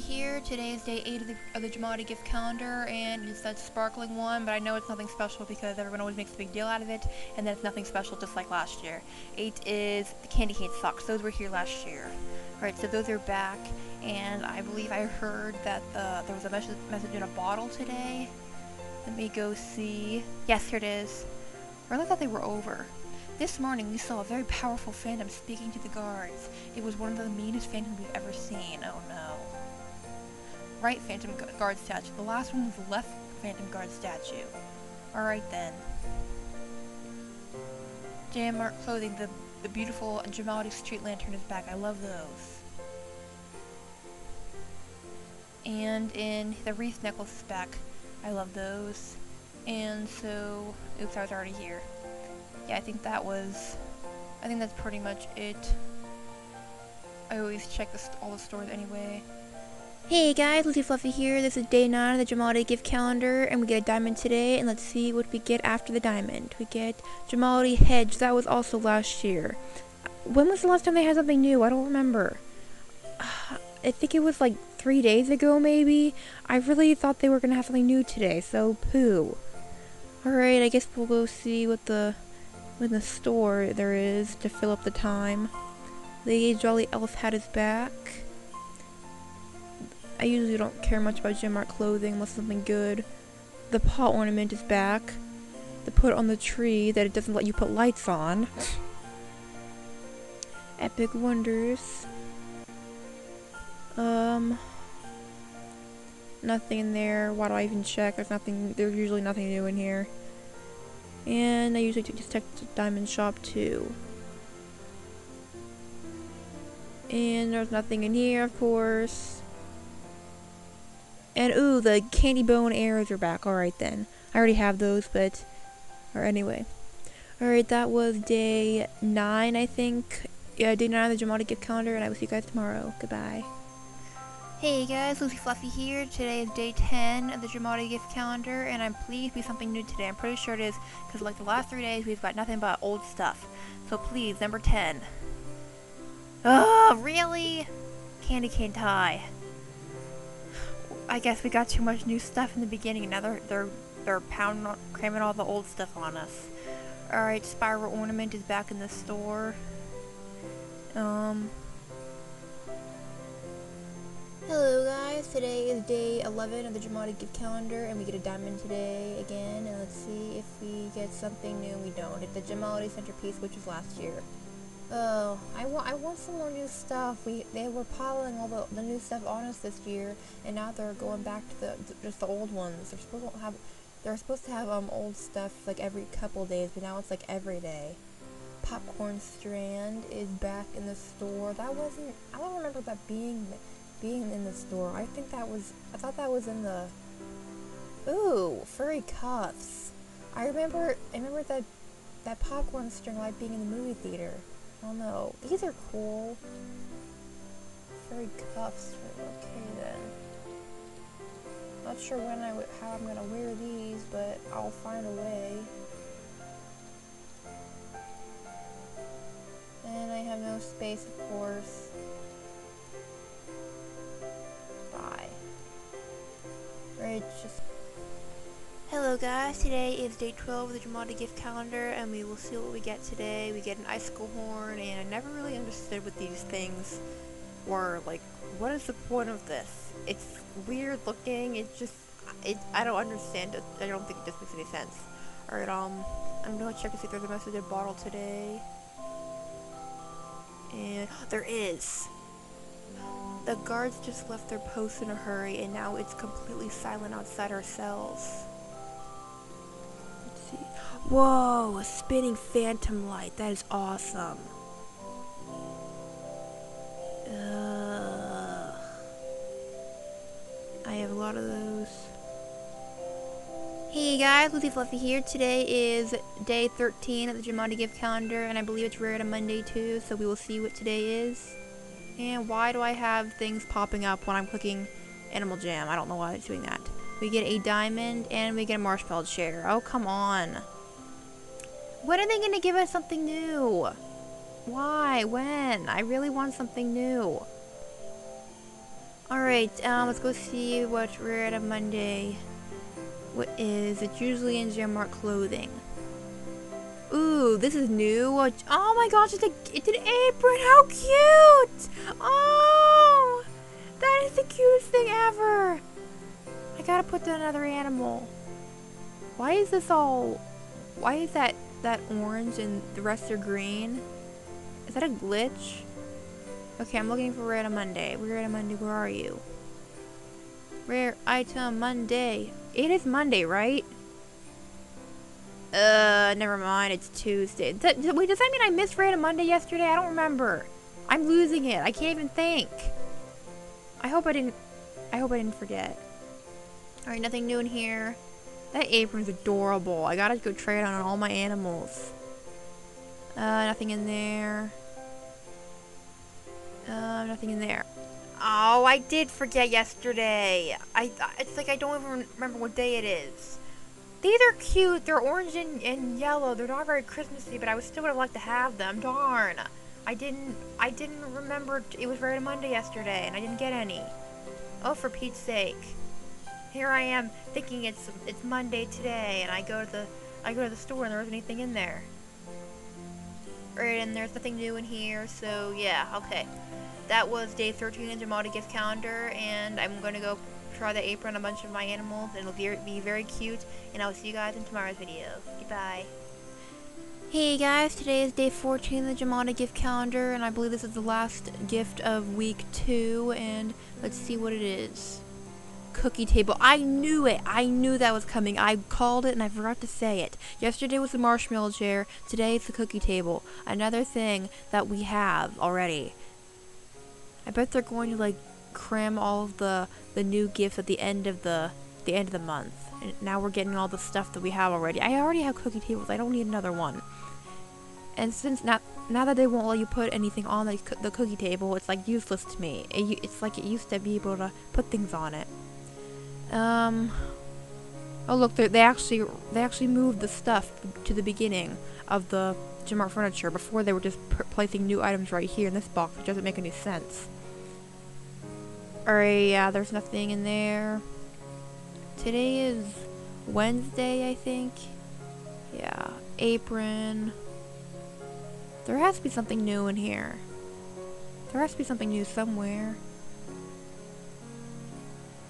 here. Today is day 8 of the, of the Jamaaliday gift calendar, and it's that sparkling one, but I know it's nothing special because everyone always makes a big deal out of it, and then it's nothing special just like last year. 8 is the candy cane socks. Those were here last year. Alright, so those are back, and I believe I heard that the, there was a message, message in a bottle today. Let me go see. Yes, here it is. I thought they were over. This morning, we saw a very powerful phantom speaking to the guards. It was one of the meanest phantoms we've ever seen. Oh no. Right phantom guard statue. The last one was the left phantom guard statue. Alright then. Jam Mart clothing. The, the beautiful and dramatic street lantern is back. I love those. And in the wreath necklace is back. I love those. And so, oops, I was already here yeah, I think that was, I think that's pretty much it. I always check the all the stores anyway. Hey guys, Lucy Fluffy here. This is day 9 of the Jamaaliday gift calendar, and we get a diamond today, and let's see what we get after the diamond. We get Jamaaliday Hedge, that was also last year. When was the last time they had something new? I don't remember. I think it was like three days ago, maybe. I really thought they were going to have something new today, so poo. Alright, I guess we'll go see what the in the store there is to fill up the time. The Jolly Elf hat is back. I usually don't care much about Jam Mart clothing unless something good. The pot ornament is back. The put on the tree that it doesn't let you put lights on. Epic Wonders. Um, nothing in there. Why do I even check? There's nothing, there's usually nothing new in here. And I usually just check the diamond shop too. And there's nothing in here, of course. And ooh, the candy bone arrows are back. Alright then. I already have those, but... Or anyway. Alright, that was day 9, I think. Yeah, day 9 of the Jamaaliday gift calendar, and I will see you guys tomorrow. Goodbye. Hey guys, Lucy Fluffy here. Today is day 10 of the Jamaaliday gift calendar, and I'm pleased to be something new today. I'm pretty sure it is, because like the last three days, we've got nothing but old stuff. So please, number 10. Oh, really? Candy cane tie. I guess we got too much new stuff in the beginning, now they're, they're, they're pounding, cramming all the old stuff on us. Alright, Spiral Ornament is back in the store. Um... Hello guys, today is day 11 of the Jamaaliday gift calendar and we get a diamond today again and let's see if we get something new we don't. It's the Jamaaliday centerpiece which was last year. Oh, I want I want some more new stuff. We they were piling all the, the new stuff on us this year and now they're going back to the just the old ones. They're supposed to have they're supposed to have um old stuff like every couple days, but now it's like every day. Popcorn Strand is back in the store. That wasn't I don't remember that being being in the store. I think that was, I thought that was in the, ooh, furry cuffs. I remember, I remember that, that popcorn string light being in the movie theater. Oh no, these are cool. Furry cuffs, okay then. Not sure when I, how I'm gonna wear these, but I'll find a way. And I have no space, of course. Hello guys, today is day 12 of the Jamaaliday gift calendar and we will see what we get today. We get an icicle horn and I never really understood what these things were. Like, what is the point of this? It's weird looking, it just, it, I don't understand it. I don't think it just makes any sense. Alright, um, I'm gonna check to see if there's a message in bottle today. And, there is! The guards just left their post in a hurry and now it's completely silent outside our cells. Whoa, a spinning phantom light. That is awesome. Uh, I have a lot of those. Hey guys, Lucy Fluffy here. Today is day 13 of the Jamaaliday gift calendar, and I believe it's rare on Monday too, so we will see what today is. And why do I have things popping up when I'm clicking Animal Jam? I don't know why it's doing that. We get a diamond and we get a marshmallow chair. Oh, come on. When are they going to give us something new? Why? When? I really want something new. Alright, um, let's go see what at on Monday. What is, it's usually in Jam Mart clothing. Ooh, this is new. Oh my gosh, it's, a, it's an apron. How cute! Oh, that is the cutest thing ever. I gotta put another animal. Why is this all... Why is that, that orange and the rest are green? Is that a glitch? Okay, I'm looking for Rare Monday. Rare Monday, where are you? Rare item Monday. It is Monday, right? Uh, never mind. It's Tuesday. Th wait, does that mean I missed Rare item Monday yesterday? I don't remember. I'm losing it. I can't even think. I hope I didn't... I hope I didn't forget. Alright, nothing new in here. That apron's adorable. I gotta go trade on all my animals. Uh, nothing in there. Uh, nothing in there. Oh, I did forget yesterday. I It's like I don't even remember what day it is. These are cute. They're orange and, and yellow. They're not very Christmassy, but I would still would have liked to have them. Darn. I didn't I didn't remember it was Rare Monday yesterday, and I didn't get any. Oh, for Pete's sake. Here I am thinking it's it's Monday today, and I go to the I go to the store and there wasn't anything in there. Right, and there's nothing new in here, so yeah, okay that was day 13 in Jamaaliday gift calendar, and I'm to go try the apron on a bunch of my animals. And it'll be, very cute, and I will see you guys in tomorrow's video. Goodbye. Hey guys, today is day 14 in the Jamaaliday gift calendar, and I believe this is the last gift of week 2, and let's see what it is. Cookie table. I knew it! I knew that was coming. I called it and I forgot to say it. Yesterday was the marshmallow chair, today it's the cookie table. Another thing that we have already. I bet they're going to like cram all of the the new gifts at the end of the the end of the month. And now we're getting all the stuff that we have already. I already have cookie tables. I don't need another one. And since now now that they won't let you put anything on the, the cookie table, it's like useless to me. It, it's like it used to be able to put things on it. Um. Oh look, they actually they actually moved the stuff to the beginning of the Jam Mart furniture. Before they were just placing new items right here in this box, which doesn't make any sense. Alright, yeah, there's nothing in there. Today is Wednesday, I think. Yeah, apron. There has to be something new in here. There has to be something new somewhere.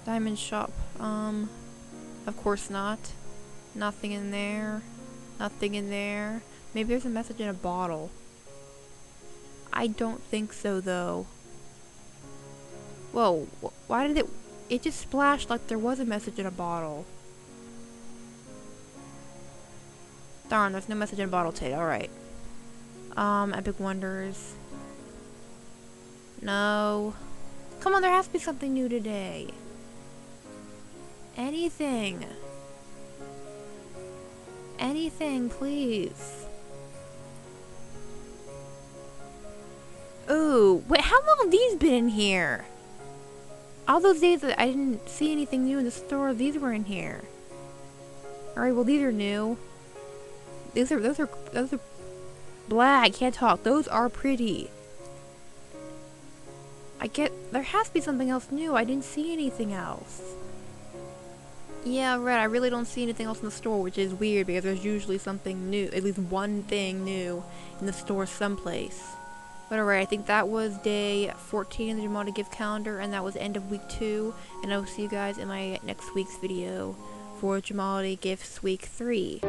Diamond shop. Um, of course not. Nothing in there. Nothing in there. Maybe there's a message in a bottle. I don't think so, though. Whoa, why did it... It just splashed like there was a message in a bottle. Darn, there's no message in a bottle today. Alright. Um, Epic Wonders. No. Come on, there has to be something new today. Anything. Anything, please. Ooh, wait, how long have these been in here? All those days that I didn't see anything new in the store, these were in here. Alright, well these are new. These are, those are, those are, blah, I can't talk. Those are pretty. I get, there has to be something else new. I didn't see anything else. Yeah, right, I really don't see anything else in the store, which is weird because there's usually something new, at least one thing new in the store someplace. But alright, I think that was day 14 of the Jamaaliday gift calendar, and that was end of week 2, and I will see you guys in my next week's video for Jamaaliday Gifts week 3.